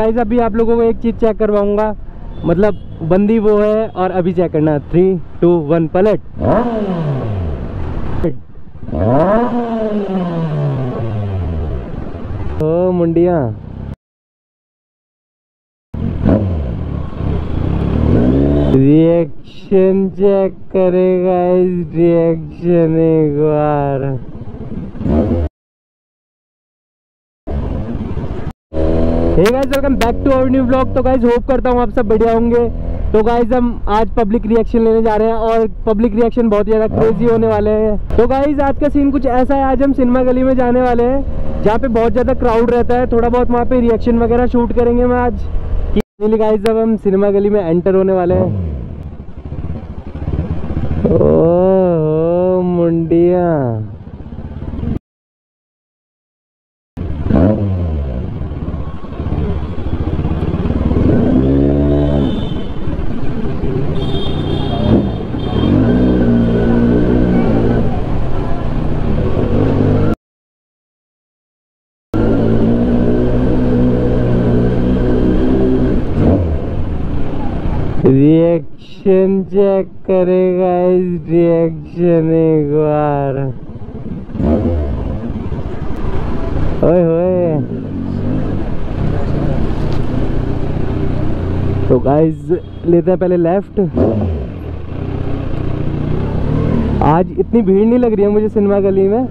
Guys अभी आप लोगों को एक चीज़ चेक करवाऊँगा। मतलब बंदी वो है और अभी चेक करना। थ्री टू वन पलट ओ, मुंडिया। रिएक्शन चेक करेगा इस रिएक्शन एक बार। Hey guys welcome back to our new vlog तो गाइस होप करता हूँ आप सब बढ़िया होंगे। तो गाइस हम आज पब्लिक रिएक्शन लेने जा रहे हैं और पब्लिक रिएक्शन बहुत ज़्यादा क्रेजी होने वाले हैं। तो गाइस आज का सीन कुछ ऐसा है, आज हम सिनेमा गली में जाने वाले हैं, जहाँ पे बहुत ज़्यादा क्राउड रहता है। थोड़ा बहुत वहाँ पे रिएक्शन वगैरह शूट करेंगे मैं आज। गाइस जब हम सिनेमा गली में एंटर होने वाले हैं ओ मुंडिया रिएक्शन चेक करेगा इस रिएक्शन एक बार। ओए होए। तो गाइस लेते हैं पहले लेफ़्ट आज इतनी भीड़ नहीं लग रही है मुझे सिनेमा गली में।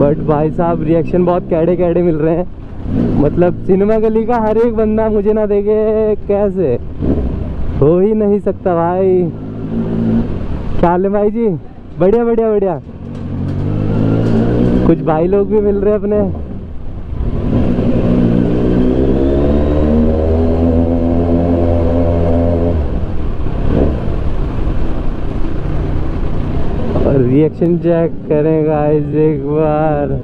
बट भाई साहब रिएक्शन बहुत कैडे कैडे मिल रहे हैं। मतलब सिनेमा गली का हर एक बंदा मुझे ना देखे, कैसे? हो ही नहीं सकता भाई। क्या हाल है भाई जी? बढ़िया बढ़िया बढ़िया। कुछ भाई लोग भी मिल रहे अपने। और रिएक्शन चेक करेगा इस एक बार।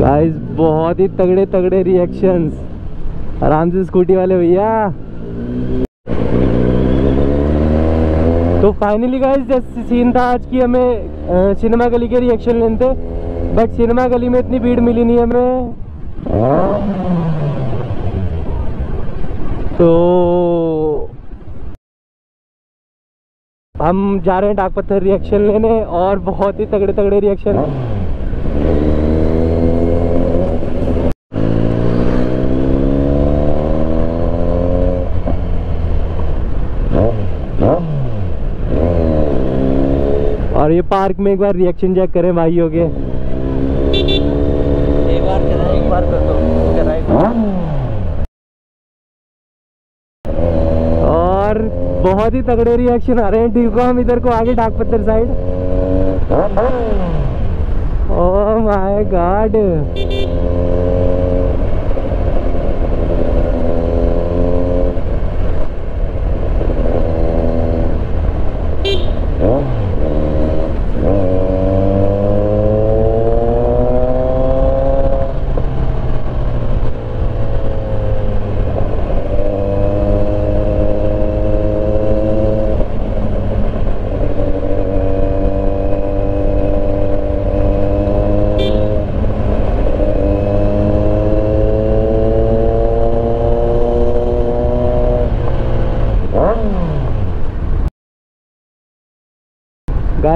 गाइस बहुत ही तगड़े तगड़े रिएक्शंस आराम से स्कूटी वाले भैया. तो फाइनली गाइस जैसे सीन था आज की हमें सिनेमा गली के रिएक्शन लेने थे। बट सिनेमा गली में इतनी भीड़ मिली नहीं हमें। तो हम जा रहे हैं डाक पत्थर रिएक्शन लेने और बहुत ही तगड़े तगड़े रिएक्शन और ये पार्क में एक बार रिएक्शन चेक करें भाइयों के बार कर दो और बहुत ही तगड़े रिएक्शन आ रहे हैं ठीक हम इधर को आगे डाक पत्थर side oh my god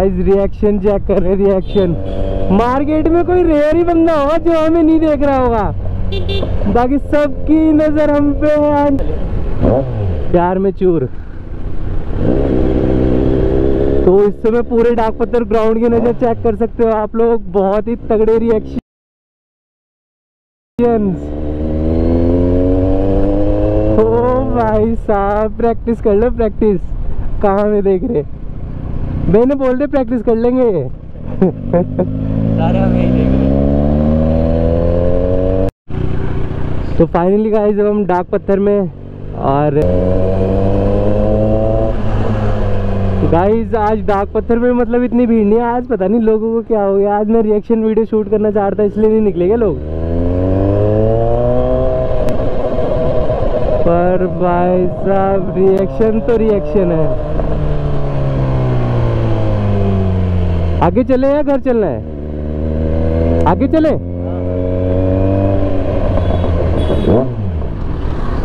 guys reaction check कर रहे रिएक्शन मार्केट में कोई रेयर ही बंदा होगा जो हमें नहीं देख रहा होगा। बाकी सबकी नज़र हम पे है। प्यार में चूर। तो इस समय पूरे डाक पत्थर ग्राउंड की नज़र चेक कर सकते हो आप लोग। बहुत ही तगड़े रिएक्शन ओ भाई साहब प्रैक्टिस कर लो प्रैक्टिस कहाँ में देख रहे? मैंने बोल दे प्रैक्टिस कर लेंगे। सारे तो फाइनली गाइस जब हम डाक पत्थर में और गाइस आज डाक पत्थर में मतलब इतनी भीड़ नहीं है। आज पता नहीं लोगों को क्या हो गया। आज मैं रिएक्शन वीडियो शूट करना चाह रहा था इसलिए नहीं निकलेंगे लोग? पर भाई साहब रिएक्शन तो रिएक्शन है। आगे चले या घर चलना है? आगे चले?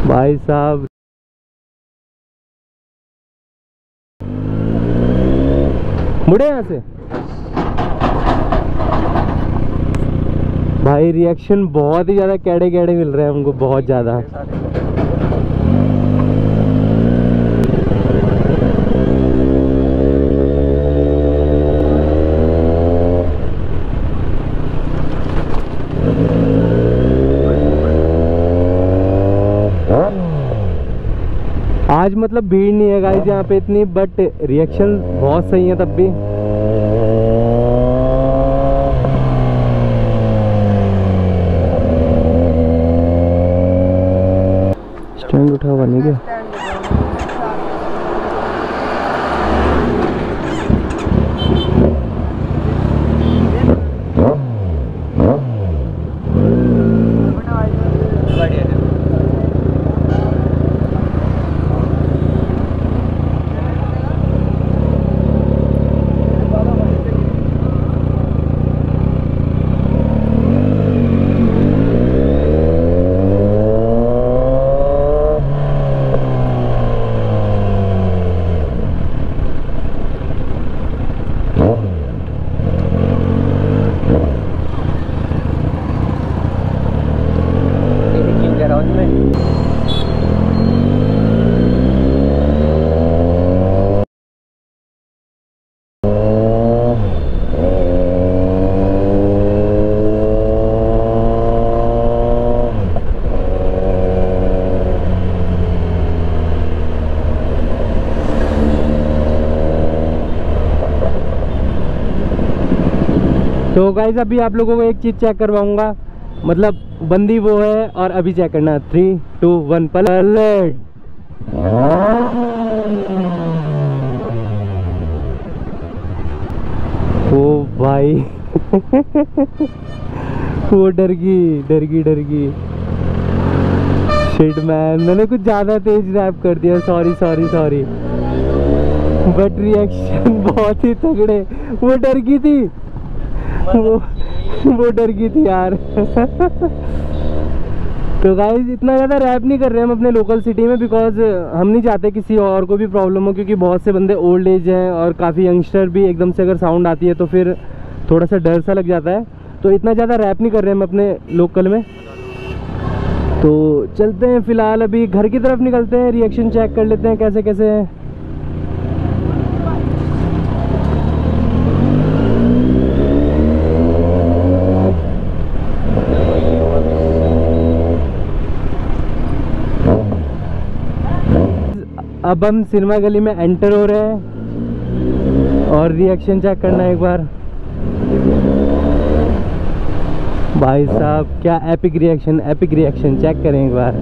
भाई साहब। मुड़े यहाँ से। भाई रिएक्शन बहुत ही ज़्यादा कैडे कैडे मिल रहे हैं हमको, बहुत ज़्यादा। आज मतलब भीड़ नहीं है गाइस यहाँ पे इतनी बट रिएक्शन बहुत सही है तब भी स्टैंड उठा हुआ नहीं क्या बढ़िया है तो गाइज़ अभी आप लोगों को एक चीज़ चेक करवाऊँगा। मतलब बंदी वो है और अभी चेक करना। थ्री टू वन पलट ओ भाई। वो डर गई डर गई डर गई। शिट मैन मैंने कुछ ज़्यादा तेज रैप कर दिया। Sorry sorry sorry but reaction बहुत ही तगड़े। वो डर गई थी। वो वो डर गई थी यार। तो गाइज़ इतना ज़्यादा रैप नहीं कर रहे हम अपने लोकल सिटी में बिकॉज़ हम नहीं चाहते किसी और को भी प्रॉब्लम हो, क्योंकि बहुत से बंदे ओल्ड एज हैं और काफ़ी यंगस्टर भी एकदम से अगर साउंड आती है तो फिर थोड़ा सा डर सा लग जाता है। तो इतना ज़्यादा रैप नहीं कर रहे हम अपने लोकल में। तो चलते हैं फ़िलहाल, अभी घर की तरफ़ निकलते हैं रिएक्शन चेक कर लेते हैं कैसे कैसे है। अब हम सिनेमा गली में एंटर हो रहे हैं। और रिएक्शन चेक करना है एक बार। भाई साहब, क्या epic reaction epic reaction check करें एक बार।